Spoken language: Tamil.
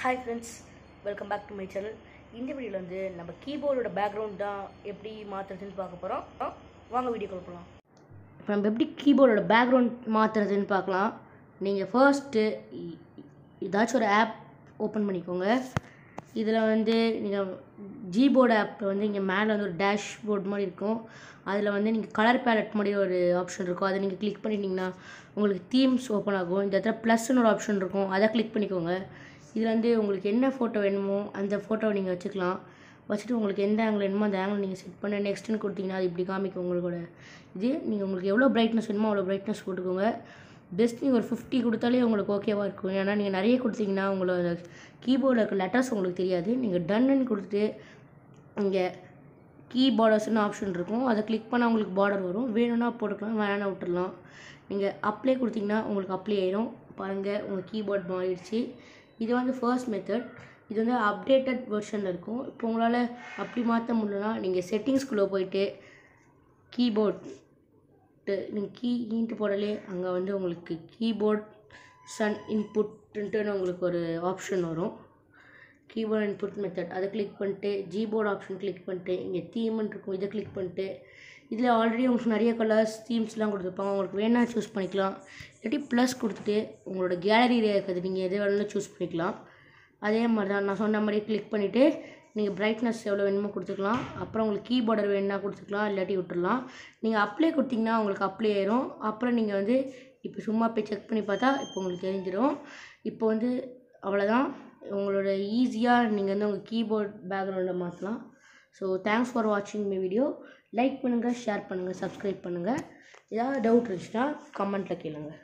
Hi friends welcome back to my channel இந்த வீடியோவில் வந்து நம்ம கீபோர்டோட பேக்ரவுண்ட் தான் எப்படி மாற்றுறதுன்னு பார்க்க போகிறோம் வாங்க வீடியோ போகலாம் இப்போ நம்ம எப்படி கீபோர்டோட பேக்ரவுண்ட் மாற்றுறதுன்னு பார்க்கலாம். நீங்கள் ஃபர்ஸ்ட்டு ஏதாச்சும் ஒரு ஆப் ஓப்பன் பண்ணிக்கோங்க. இதில் வந்து நீங்கள் ஜிபோர்டு ஆப்பில் வந்து இங்கே மேலே வந்து ஒரு டேஷ் போர்ட் மாதிரி இருக்கும். அதில் வந்து நீங்கள் கலர் பேலட் மாதிரி ஒரு ஆப்ஷன் இருக்கும். அதை நீங்கள் கிளிக் பண்ணிட்டீங்கன்னா உங்களுக்கு தீம்ஸ் ஓப்பன் ஆகும். இந்த இடத்துல ப்ளஸ்ன்னு ஒரு ஆப்ஷன் இருக்கும். அதை கிளிக் பண்ணிக்கோங்க. இதில் வந்து உங்களுக்கு என்ன ஃபோட்டோ வேணுமோ அந்த ஃபோட்டோவை நீங்கள் வச்சுக்கலாம். வச்சுட்டு உங்களுக்கு எந்த ஆங்கிள் வேணுமோ அந்த ஆங்கிள் நீங்கள் செட் பண்ண. நெக்ஸ்ட்டுன்னு கொடுத்தீங்கன்னா அது இப்படி காமிக்கும் உங்களோட இது. நீங்கள் உங்களுக்கு எவ்வளோ பிரைட்னஸ் வேணுமோ அவ்வளோ பிரைட்னஸ் போட்டுக்கோங்க. பெஸ்ட் நீங்கள் ஒரு ஃபிஃப்டி கொடுத்தாலே உங்களுக்கு ஓகேவாக இருக்கும். ஏன்னா நீங்கள் நிறைய கொடுத்தீங்கன்னா உங்களோட கீபோர்டில் இருக்க லெட்டர்ஸ் உங்களுக்கு தெரியாது. நீங்கள் டன்னு கொடுத்துட்டு இங்கே கீ பார்டர்ஸ்னு ஆப்ஷன் இருக்கும். அதை கிளிக் பண்ணால் உங்களுக்கு பார்டர் வரும். வேணும்னா போட்டுக்கலாம் வேணா விட்டுடலாம் நீங்கள் அப்ளை கொடுத்தீங்கன்னா உங்களுக்கு அப்ளை ஆயிரும். பாருங்கள் உங்கள் கீபோர்ட் மாறிடுச்சு. இது வந்து ஃபர்ஸ்ட் மெத்தட் இது வந்து அப்டேட்டட் வெர்ஷனில் இருக்கும். இப்போ உங்களால் அப்படி மாற்ற முடியலன்னா நீங்கள் செட்டிங்ஸ்குள்ளே போயிட்டு கீபோர்ட் நீங்கள் கீ ஈன்ட்டு போடலே அங்கே வந்து உங்களுக்கு கீபோர்ட் சன் இன்புட்டுன்ட்டுன்னு உங்களுக்கு ஒரு ஆப்ஷன் வரும். கீபோர்ட் இன்புட் மெத்தட் அதை கிளிக் பண்ணிட்டு ஜிபோர்ட் ஆப்ஷன் கிளிக் பண்ணிட்டு இங்கே தீம்னு இருக்கும். இதை கிளிக் பண்ணிட்டு இதில் ஆல்ரெடி உங்களுக்கு நிறைய கலர்ஸ் தீம்ஸ்லாம் கொடுத்துருப்பாங்க. உங்களுக்கு வேணால் சூஸ் பண்ணிக்கலாம். இல்லாட்டி ப்ளஸ் கொடுத்துட்டு உங்களோட கேலரியில் இருக்கிறது நீங்கள் எது வேணாலும் சூஸ் பண்ணிக்கலாம். அதே மாதிரி தான் நான் சொன்ன மாதிரி கிளிக் பண்ணிவிட்டு நீங்கள் பிரைட்னஸ் எவ்வளோ வேணுமோ கொடுத்துக்கலாம். அப்புறம் உங்களுக்கு கீபோர்டர் வேணுன்னா கொடுத்துக்கலாம். இல்லாட்டி விட்டுடலாம் நீங்கள் அப்ளை கொடுத்தீங்கன்னா உங்களுக்கு அப்ளை ஆயிரும். அப்புறம் நீங்கள் வந்து இப்போ சும்மா போய் செக் பண்ணி பார்த்தா இப்போ உங்களுக்கு தெரிஞ்சிடும் இப்போ வந்து அவ்வளோதான் உங்களோட ஈஸியாக நீங்கள் வந்து உங்கள் கீபோர்ட் பேக்ரவுண்டை மாற்றலாம் ஸோ தேங்க்ஸ் ஃபார் வாட்சிங் மை வீடியோ லைக் பண்ணுங்கள் ஷேர் பண்ணுங்கள் சப்ஸ்கிரைப் பண்ணுங்கள் ஏதாவது டவுட் இருந்துச்சுன்னா கமெண்ட்டில் கேளுங்கள்